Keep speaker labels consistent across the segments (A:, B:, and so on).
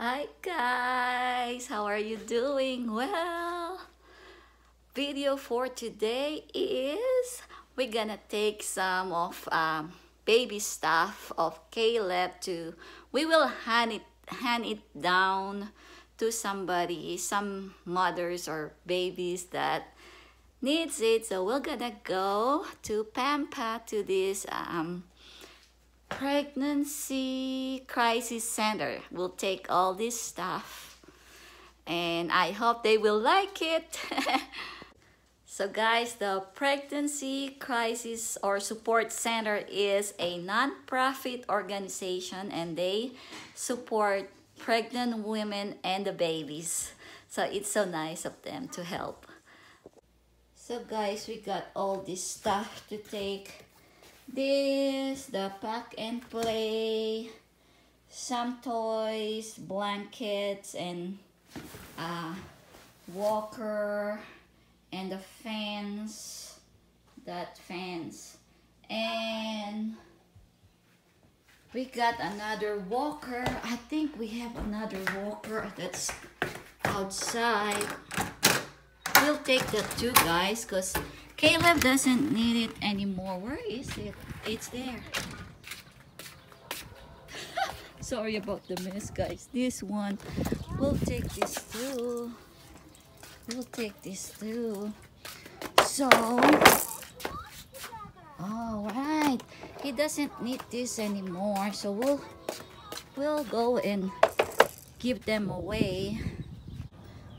A: Hi guys, how are you doing? Well, video for today is we're gonna take some of um, baby stuff of Caleb to we will hand it hand it down to somebody, some mothers or babies that needs it. So we're gonna go to Pampa to this um, pregnancy crisis center. We'll take all this stuff and I hope they will like it. so guys, the Pregnancy Crisis or Support Center is a non-profit organization and they support pregnant women and the babies. So it's so nice of them to help. So guys, we got all this stuff to take. This, the pack and play, some toys, blankets, and uh, walker, and the fans, that fans. And we got another walker. I think we have another walker that's outside. We'll take the two guys because Caleb doesn't need it anymore. Where is it? It's there. Sorry about the mess, guys. This one, we'll take this too. We'll take this too. So, all right. He doesn't need this anymore. So we'll, we'll go and give them away.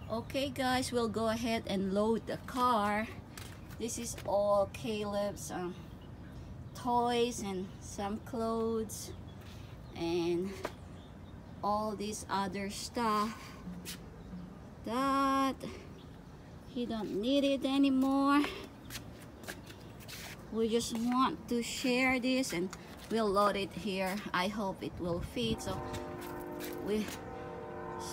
A: Okay, guys, we'll go ahead and load the car. This is all Caleb's um, toys and some clothes and all this other stuff that he don't need it anymore. We just want to share this and we'll load it here. I hope it will fit so we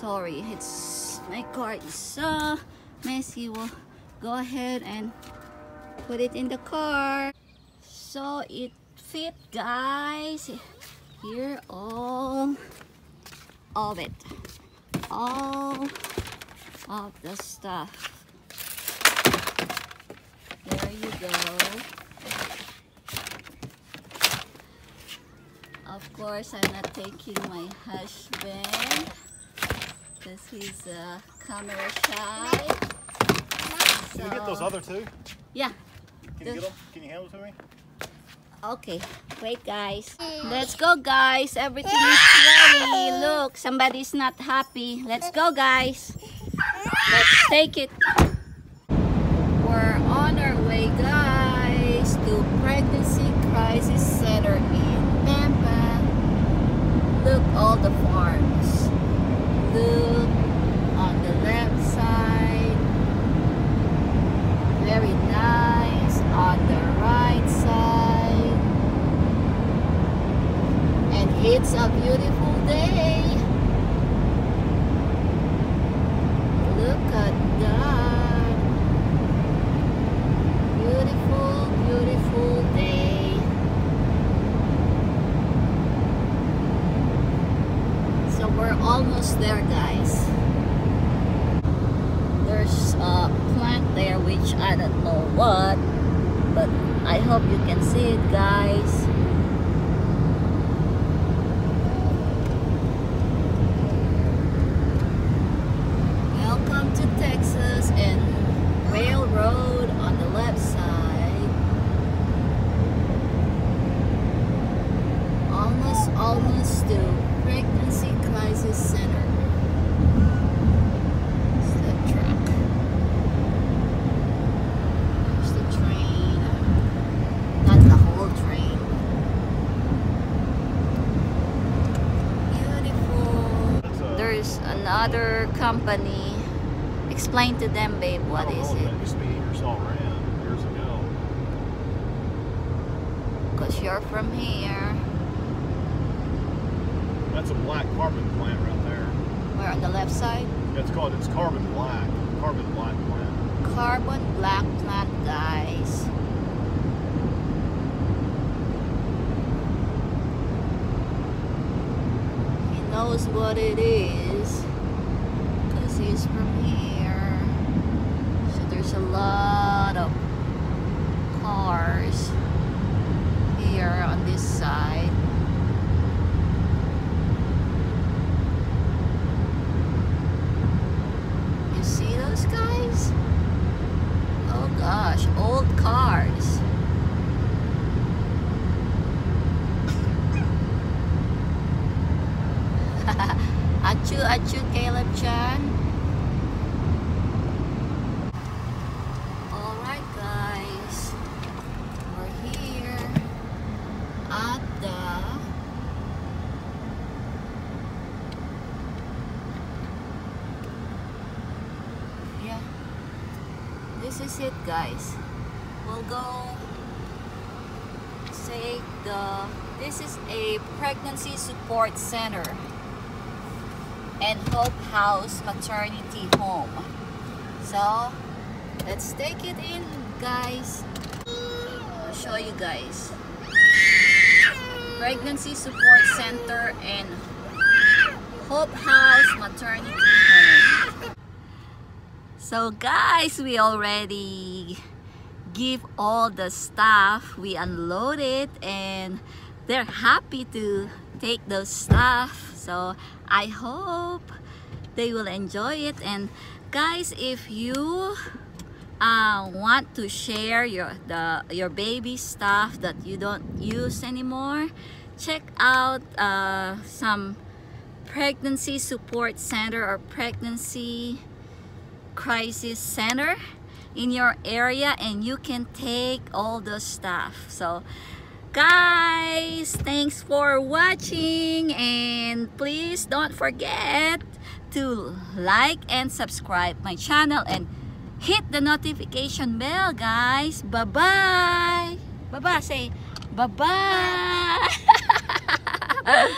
A: sorry it's my car is so messy. We'll go ahead and put it in the car. So it fit guys. Here all of it. All of the stuff. There you go. Of course I'm not taking my husband because he's uh, camera shy.
B: Can you get those other two?
A: yeah
B: Can you get them? Can you handle them to me?
A: Okay, wait guys. Mm. Let's go guys. Everything is ready. Look, somebody's not happy. Let's go guys. Let's take it. We're on our way guys to Pregnancy Crisis Center in Pampa. Look all the farms. Look on the left side. Very nice. On the right side. And it's a beautiful day. Look at that. Beautiful, beautiful day. So we're almost there, guys. There's a plant there which I don't know what, but I hope you can see it, guys. Welcome to Texas and Railroad on the left side. Almost, almost to Pregnancy Crisis Center. It's the truck. There's the train. Not the whole train. Beautiful.
B: That's, uh,
A: There's another company. Explain to them, babe, what is
B: know
A: it?
B: That used to be Ingersoll Rand years ago.
A: Because you're from here.
B: That's a black carbon plant right there.
A: We're on the left side.
B: It's called, it's carbon black. Carbon black plant.
A: Carbon black plant, guys. He knows what it is he's from here. So there's a lot of cars here on this side. You see those guys? Oh gosh, old cars. Achu, achu, Caleb Chan. Alright guys, we're here at the yeah this is it guys we'll go say the this is a pregnancy support center and Hope House Maternity Home. So, let's take it in, guys. I'll show you guys. Pregnancy Support Center and Hope House Maternity Home. So, guys, we already give all the stuff. We unloaded and they're happy to take those stuff so i hope they will enjoy it and guys if you uh, want to share your the your baby stuff that you don't use anymore check out uh, some pregnancy support center or pregnancy crisis center in your area and you can take all the stuff. So guys thanks for watching and please don't forget to like and subscribe my channel and hit the notification bell guys. Bye bye bye bye say bye bye